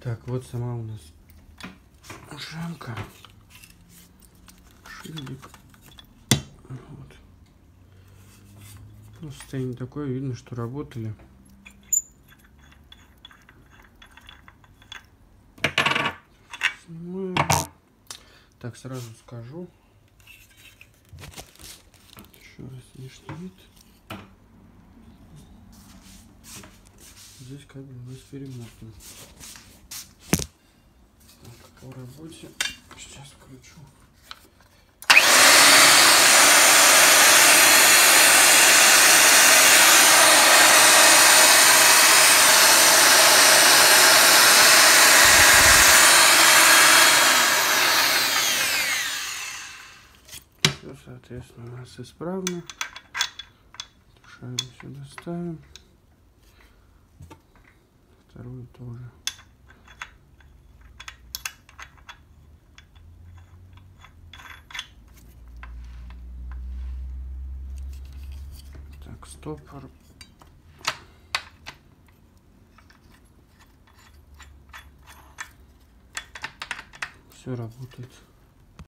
Так, вот сама у нас ушанка. Шильдик. Вот. Ну, состояние такое, видно, что работали. Снимаем. Так, сразу скажу. Еще раз внешний вид. Здесь бы у нас перемотан. По работе сейчас включу. Все, соответственно, у нас исправно. Шайбу сюда ставим. Вторую тоже. Так, стопор. Все работает.